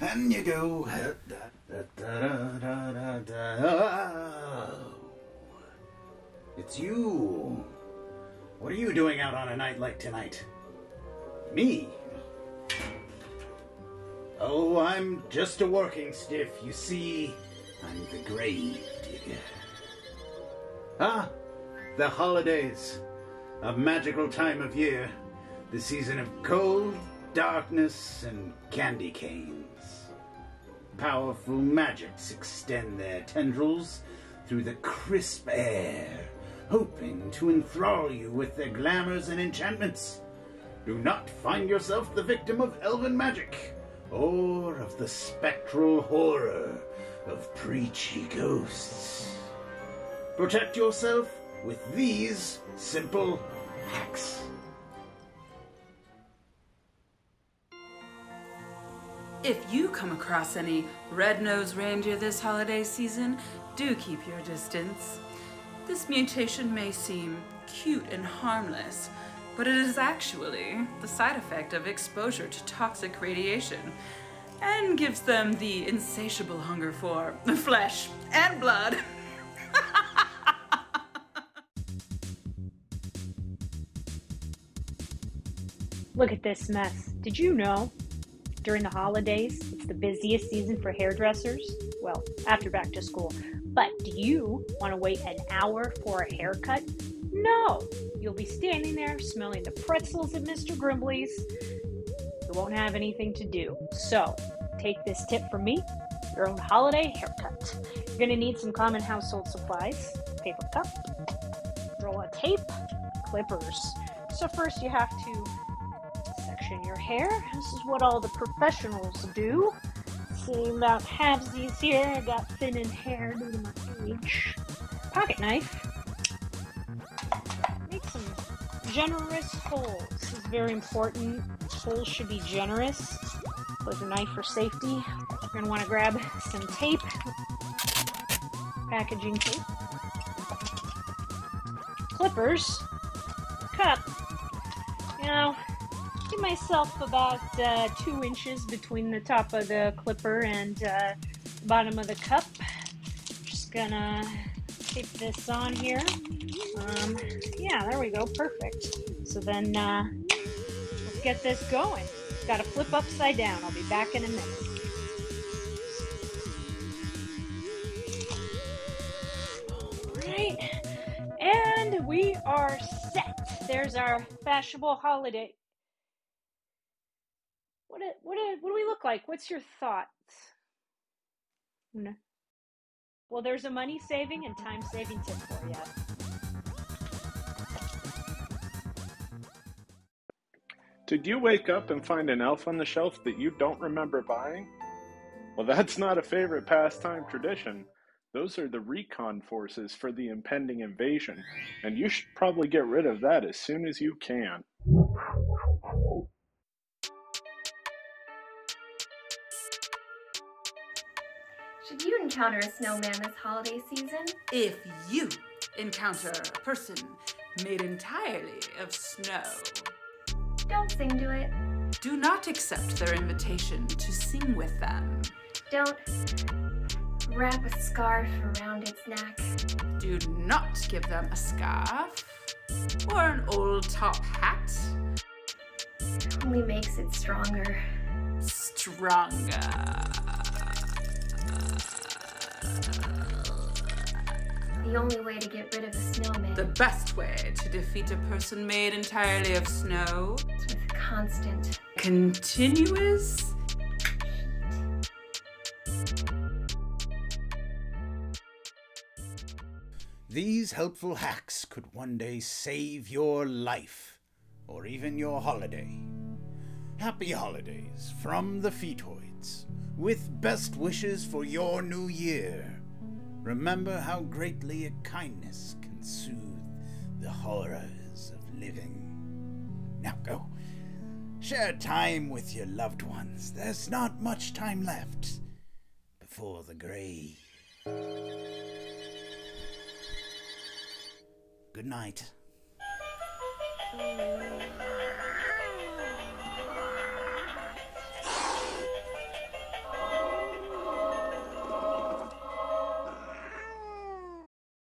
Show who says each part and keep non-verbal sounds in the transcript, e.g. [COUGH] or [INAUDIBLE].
Speaker 1: And you go. Oh. It's you. What are you doing out on a night like tonight? Me? Oh, I'm just a working stiff. You see, I'm the grave digger. Ah, the holidays. A magical time of year. The season of cold, darkness, and candy canes. Powerful magics extend their tendrils through the crisp air, hoping to enthrall you with their glamours and enchantments. Do not find yourself the victim of elven magic or of the spectral horror of preachy ghosts. Protect yourself with these simple hacks.
Speaker 2: If you come across any red-nosed reindeer this holiday season, do keep your distance. This mutation may seem cute and harmless, but it is actually the side effect of exposure to toxic radiation and gives them the insatiable hunger for [LAUGHS] flesh and blood. [LAUGHS]
Speaker 3: Look at this mess. Did you know during the holidays, it's the busiest season for hairdressers. Well, after back to school. But do you want to wait an hour for a haircut? No! You'll be standing there smelling the pretzels at Mr. Grimbley's. You won't have anything to do. So, take this tip from me your own holiday haircut. You're going to need some common household supplies paper cup, roll of tape, clippers. So, first you have to section your hair. This is what all the professionals do. See about halvesies here. I got thin thinning hair due to my age. Pocket knife. Make some generous holes. This is very important. Holes should be generous. With a knife for safety. You're going to want to grab some tape. Packaging tape. Clippers. Cup. You know, myself about uh, two inches between the top of the clipper and uh, bottom of the cup. Just gonna tape this on here. Um, yeah, there we go, perfect. So then uh, let's get this going. Got to flip upside down. I'll be back in a minute. Right, and we are set. There's our fashionable holiday what do, what do, what do we look like? What's your thoughts? No. Well, there's a money saving and time saving tip for you.
Speaker 4: Did you wake up and find an elf on the shelf that you don't remember buying? Well, that's not a favorite pastime tradition. Those are the recon forces for the impending invasion, and you should probably get rid of that as soon as you can.
Speaker 5: Encounter a snowman this holiday season?
Speaker 2: If you encounter a person made entirely of snow,
Speaker 5: Don't sing to it.
Speaker 2: do not accept their invitation to sing with them.
Speaker 5: Don't wrap a scarf around its neck.
Speaker 2: Do not give them a scarf or an old top hat.
Speaker 5: It only makes it stronger.
Speaker 2: Stronger.
Speaker 5: The only way to get rid of a snowman
Speaker 2: The best way to defeat a person made entirely of snow,
Speaker 5: is with constant.
Speaker 2: continuous
Speaker 1: These helpful hacks could one day save your life, or even your holiday. Happy holidays from the Fetoids, with best wishes for your new year. Remember how greatly a kindness can soothe the horrors of living. Now go. Share time with your loved ones. There's not much time left before the grave. Good night.